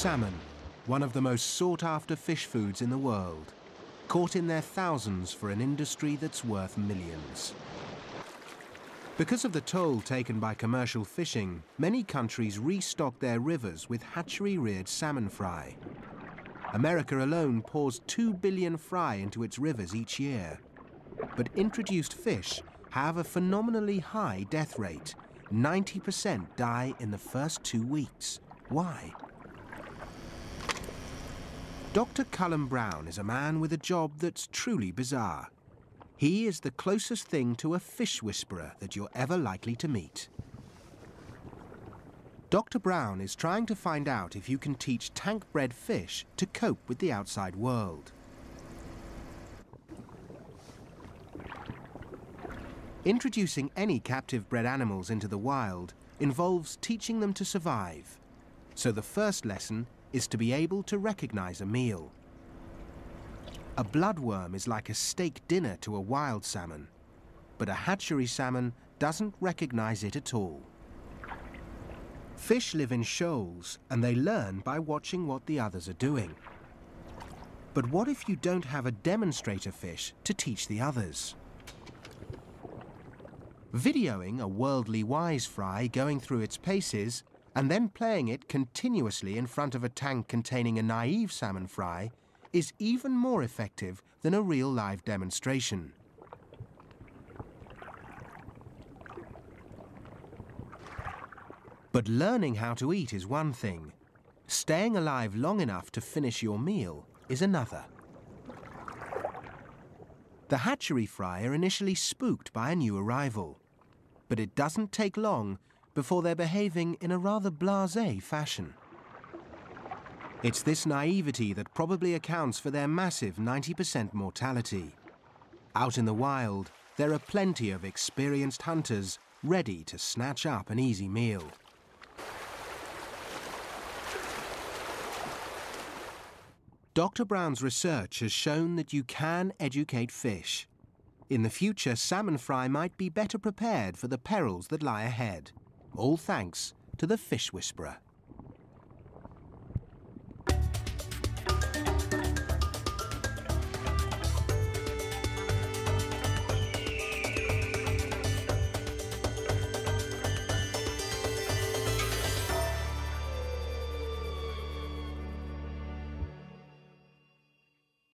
Salmon, one of the most sought-after fish foods in the world, caught in their thousands for an industry that's worth millions. Because of the toll taken by commercial fishing, many countries restock their rivers with hatchery-reared salmon fry. America alone pours 2 billion fry into its rivers each year. But introduced fish have a phenomenally high death rate. 90% die in the first two weeks. Why? Dr. Culum Brown is a man with a job that's truly bizarre. He is the closest thing to a fish whisperer that you're ever likely to meet. Dr. Brown is trying to find out if you can teach tank-bred fish to cope with the outside world. Introducing any captive-bred animals into the wild involves teaching them to survive. So the first lesson is to be able to recognize a meal. A bloodworm is like a steak dinner to a wild salmon, but a hatchery salmon doesn't recognize it at all. Fish live in shoals and they learn by watching what the others are doing. But what if you don't have a demonstrator fish to teach the others? Videoing a worldly wise fry going through its paces and then playing it continuously in front of a tank containing a naive salmon fry is even more effective than a real live demonstration. But learning how to eat is one thing. Staying alive long enough to finish your meal is another. The hatchery fry are initially spooked by a new arrival. But it doesn't take long before they're behaving in a rather blasé fashion. It's this naivety that probably accounts for their massive 90% mortality. Out in the wild, there are plenty of experienced hunters ready to snatch up an easy meal. Dr. Brown's research has shown that you can educate fish. In the future, salmon fry might be better prepared for the perils that lie ahead. All thanks to the Fish Whisperer.